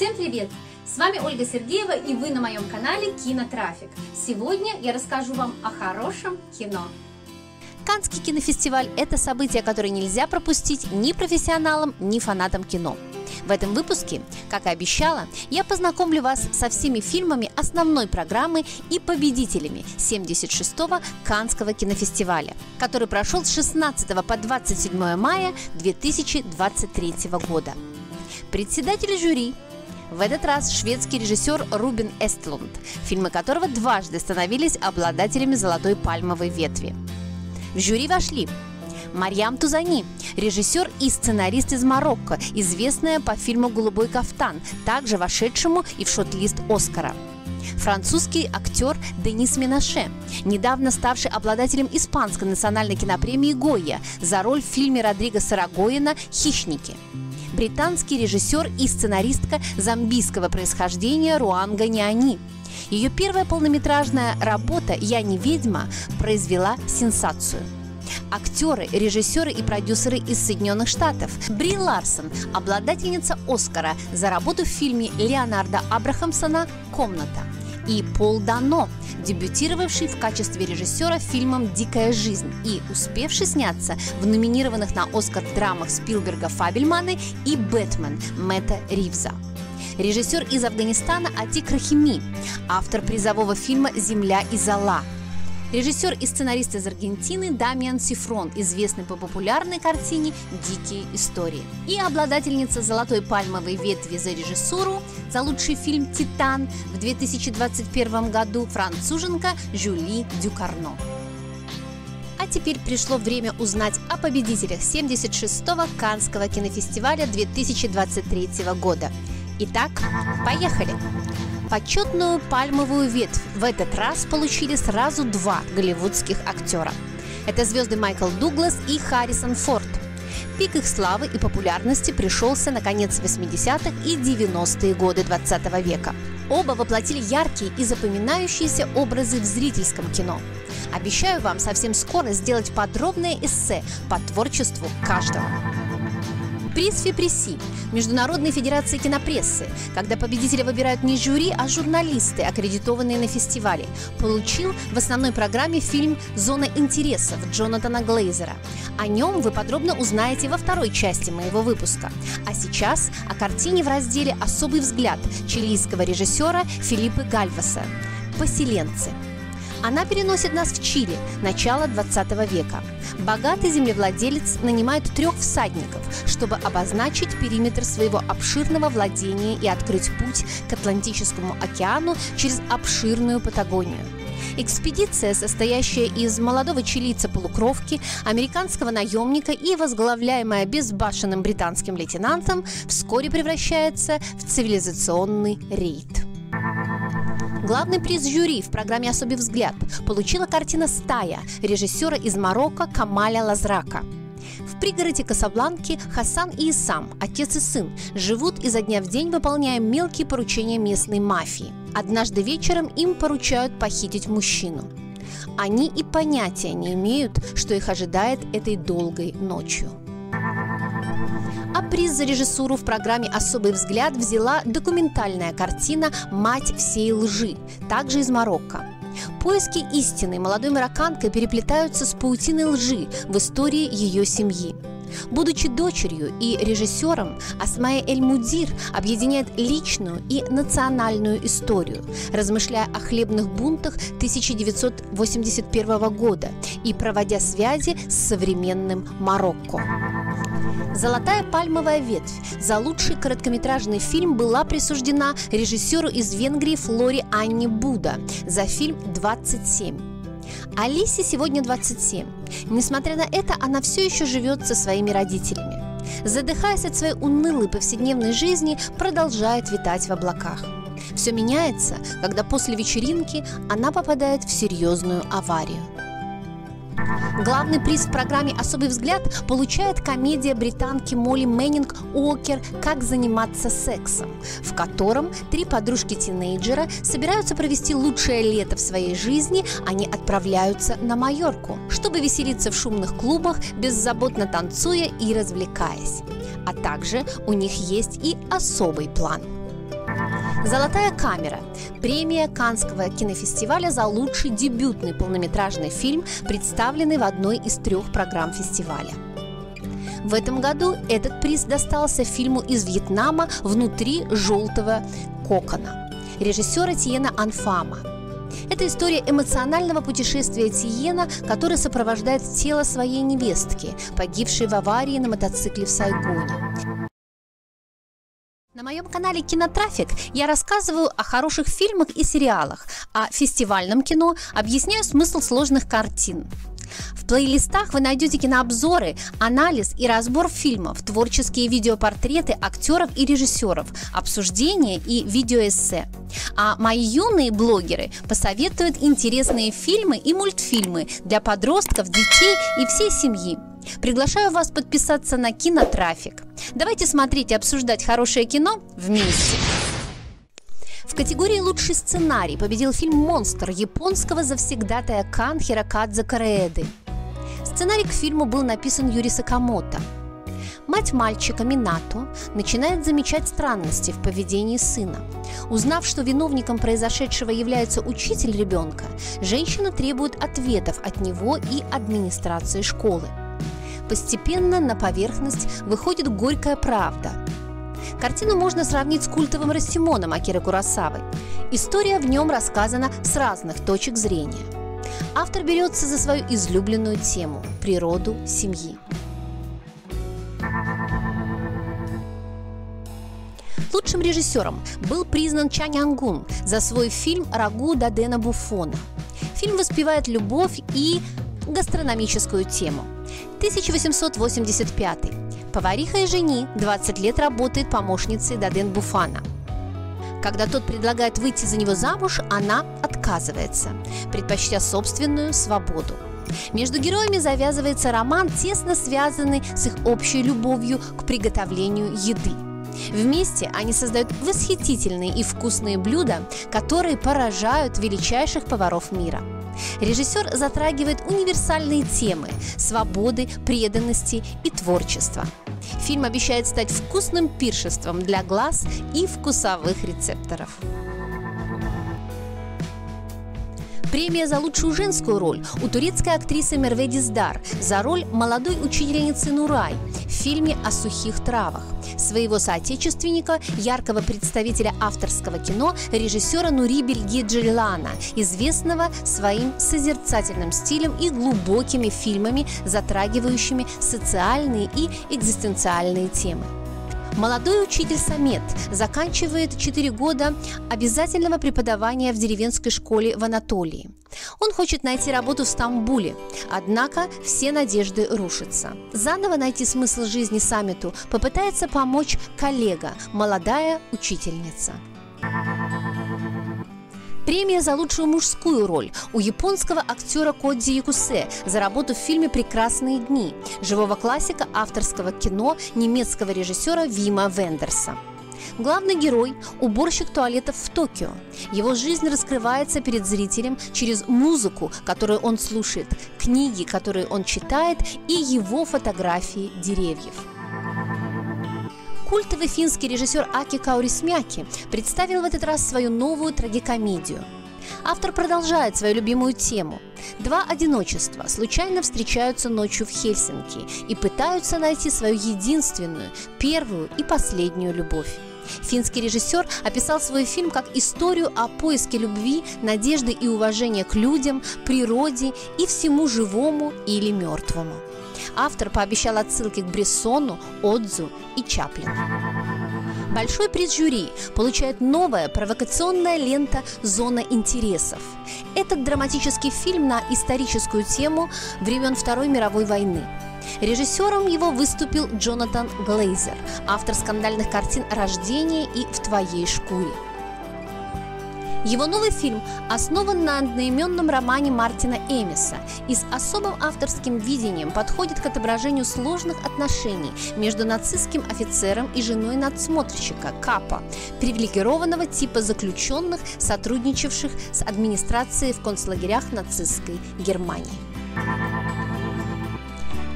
Всем привет! С вами Ольга Сергеева и вы на моем канале Кинотрафик. Сегодня я расскажу вам о хорошем кино. Каннский кинофестиваль – это событие, которое нельзя пропустить ни профессионалам, ни фанатам кино. В этом выпуске, как и обещала, я познакомлю вас со всеми фильмами основной программы и победителями 76-го Каннского кинофестиваля, который прошел с 16 по 27 мая 2023 года. Председатель жюри в этот раз шведский режиссер Рубин Эстлунд, фильмы которого дважды становились обладателями золотой пальмовой ветви. В жюри вошли Марьям Тузани, режиссер и сценарист из Марокко, известная по фильму «Голубой кафтан», также вошедшему и в шот-лист Оскара. Французский актер Денис Минаше, недавно ставший обладателем Испанской национальной кинопремии «Гойя» за роль в фильме Родриго Сарагоина «Хищники» британский режиссер и сценаристка замбийского происхождения Руанга Няни. Ее первая полнометражная работа «Я не ведьма» произвела сенсацию – актеры, режиссеры и продюсеры из Соединенных Штатов. Бри Ларсон, обладательница Оскара за работу в фильме Леонарда Абрахамсона «Комната». И Пол Дано, дебютировавший в качестве режиссера фильмом «Дикая жизнь» и успевший сняться в номинированных на Оскар драмах Спилберга Фабельманы и «Бэтмен» Мэтта Ривза режиссер из Афганистана Атик Рахими, автор призового фильма «Земля и зола», Режиссер и сценарист из Аргентины Дамиан Сифрон, известный по популярной картине «Дикие истории». И обладательница «Золотой пальмовой ветви» за режиссуру за лучший фильм «Титан» в 2021 году француженка Жюли Дюкарно. А теперь пришло время узнать о победителях 76-го Каннского кинофестиваля 2023 года. Итак, поехали! Почетную пальмовую ветвь в этот раз получили сразу два голливудских актера. Это звезды Майкл Дуглас и Харрисон Форд. Пик их славы и популярности пришелся на конец 80-х и 90-е годы 20 века. Оба воплотили яркие и запоминающиеся образы в зрительском кино. Обещаю вам совсем скоро сделать подробное эссе по творчеству каждого. Приз Фипреси Международной Федерации кинопрессы, когда победителя выбирают не жюри, а журналисты, аккредитованные на фестивале, получил в основной программе фильм «Зона интересов» Джонатана Глейзера. О нем вы подробно узнаете во второй части моего выпуска. А сейчас о картине в разделе «Особый взгляд» чилийского режиссера Филиппа Гальваса «Поселенцы». Она переносит нас в Чили, начало 20 века. Богатый землевладелец нанимает трех всадников, чтобы обозначить периметр своего обширного владения и открыть путь к Атлантическому океану через обширную Патагонию. Экспедиция, состоящая из молодого чилийца-полукровки, американского наемника и возглавляемая безбашенным британским лейтенантом, вскоре превращается в цивилизационный рейд. Главный приз жюри в программе «Особый взгляд» получила картина «Стая» режиссера из Марокко Камаля Лазрака. В пригороде Касабланки Хасан и Исам, отец и сын, живут изо дня в день, выполняя мелкие поручения местной мафии. Однажды вечером им поручают похитить мужчину. Они и понятия не имеют, что их ожидает этой долгой ночью. А приз за режиссуру в программе «Особый взгляд» взяла документальная картина «Мать всей лжи», также из Марокко. Поиски истины молодой марокканкой переплетаются с паутиной лжи в истории ее семьи. Будучи дочерью и режиссером, Асмая Эль-Мудир объединяет личную и национальную историю, размышляя о хлебных бунтах 1981 года и проводя связи с современным Марокко. Золотая пальмовая ветвь за лучший короткометражный фильм была присуждена режиссеру из Венгрии Флори Анни Буда за фильм «27». Алисе сегодня 27. Несмотря на это, она все еще живет со своими родителями. Задыхаясь от своей унылой повседневной жизни, продолжает витать в облаках. Все меняется, когда после вечеринки она попадает в серьезную аварию. Главный приз в программе «Особый взгляд» получает комедия британки Молли Мэннинг «Окер. Как заниматься сексом», в котором три подружки-тинейджера собираются провести лучшее лето в своей жизни, они отправляются на Майорку, чтобы веселиться в шумных клубах, беззаботно танцуя и развлекаясь. А также у них есть и особый план – «Золотая камера» – премия Канского кинофестиваля за лучший дебютный полнометражный фильм, представленный в одной из трех программ фестиваля. В этом году этот приз достался фильму из Вьетнама «Внутри желтого кокона» режиссера Тиена Анфама – это история эмоционального путешествия Тиена, который сопровождает тело своей невестки, погибшей в аварии на мотоцикле в Сайгоне. На моем канале Кинотрафик я рассказываю о хороших фильмах и сериалах, о фестивальном кино, объясняю смысл сложных картин. В плейлистах вы найдете кинообзоры, анализ и разбор фильмов, творческие видеопортреты актеров и режиссеров, обсуждения и видеоэссе. А мои юные блогеры посоветуют интересные фильмы и мультфильмы для подростков, детей и всей семьи. Приглашаю вас подписаться на Кинотрафик. Давайте смотреть и обсуждать хорошее кино вместе. В категории «Лучший сценарий» победил фильм «Монстр» японского завсегдатая Кан Хирокадзе Кареэды. Сценарий к фильму был написан Юри Сакамото. Мать мальчика Минато начинает замечать странности в поведении сына. Узнав, что виновником произошедшего является учитель ребенка, женщина требует ответов от него и администрации школы. Постепенно на поверхность выходит горькая правда – Картину можно сравнить с культовым Рассимоном Акиры Курасавы. История в нем рассказана с разных точек зрения. Автор берется за свою излюбленную тему – природу семьи. Лучшим режиссером был признан Чан Янгун за свой фильм «Рагу Дадена Буфона». Фильм воспевает любовь и гастрономическую тему. 1885 Повариха и жени 20 лет работает помощницей Даден Буфана. Когда тот предлагает выйти за него замуж, она отказывается, предпочтя собственную свободу. Между героями завязывается роман, тесно связанный с их общей любовью к приготовлению еды. Вместе они создают восхитительные и вкусные блюда, которые поражают величайших поваров мира – Режиссер затрагивает универсальные темы – свободы, преданности и творчества. Фильм обещает стать вкусным пиршеством для глаз и вкусовых рецепторов. Премия за лучшую женскую роль у турецкой актрисы Мерведи Дар за роль молодой учительницы Нурай в фильме о сухих травах. Своего соотечественника, яркого представителя авторского кино, режиссера Нури Бельги известного своим созерцательным стилем и глубокими фильмами, затрагивающими социальные и экзистенциальные темы. Молодой учитель Самет заканчивает 4 года обязательного преподавания в деревенской школе в Анатолии. Он хочет найти работу в Стамбуле, однако все надежды рушатся. Заново найти смысл жизни Самету попытается помочь коллега, молодая учительница. Премия за лучшую мужскую роль у японского актера Кодзи Якусе за работу в фильме «Прекрасные дни» живого классика авторского кино немецкого режиссера Вима Вендерса. Главный герой – уборщик туалетов в Токио. Его жизнь раскрывается перед зрителем через музыку, которую он слушает, книги, которые он читает, и его фотографии деревьев. Культовый финский режиссер Аки Каурисмяки представил в этот раз свою новую трагикомедию. Автор продолжает свою любимую тему. Два одиночества случайно встречаются ночью в Хельсинки и пытаются найти свою единственную, первую и последнюю любовь. Финский режиссер описал свой фильм как историю о поиске любви, надежды и уважения к людям, природе и всему живому или мертвому. Автор пообещал отсылки к Брессону, Отзу и Чаплину. Большой приз жюри получает новая провокационная лента «Зона интересов». Этот драматический фильм на историческую тему времен Второй мировой войны. Режиссером его выступил Джонатан Глейзер, автор скандальных картин «Рождение» и «В твоей шкуре». Его новый фильм основан на одноименном романе Мартина Эмиса и с особым авторским видением подходит к отображению сложных отношений между нацистским офицером и женой надсмотрщика Капа, привилегированного типа заключенных, сотрудничавших с администрацией в концлагерях нацистской Германии.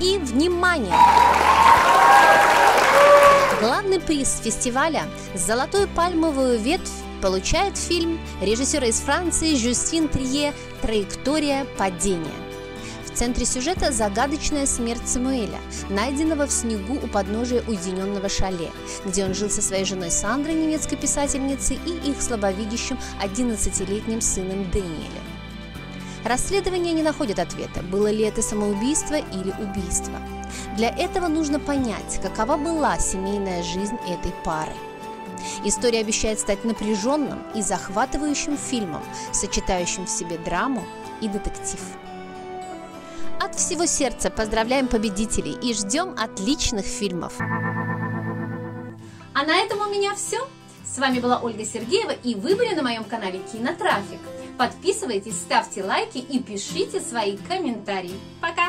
И, внимание! Главный приз фестиваля – золотую пальмовую ветвь Получает фильм режиссера из Франции Жюстин Трие «Траектория падения». В центре сюжета загадочная смерть Самуэля, найденного в снегу у подножия уединенного шале, где он жил со своей женой Сандрой, немецкой писательницей, и их слабовидящим 11-летним сыном Дэниелем. Расследование не находит ответа, было ли это самоубийство или убийство. Для этого нужно понять, какова была семейная жизнь этой пары. История обещает стать напряженным и захватывающим фильмом, сочетающим в себе драму и детектив. От всего сердца поздравляем победителей и ждем отличных фильмов. А на этом у меня все. С вами была Ольга Сергеева и вы были на моем канале Кинотрафик. Подписывайтесь, ставьте лайки и пишите свои комментарии. Пока!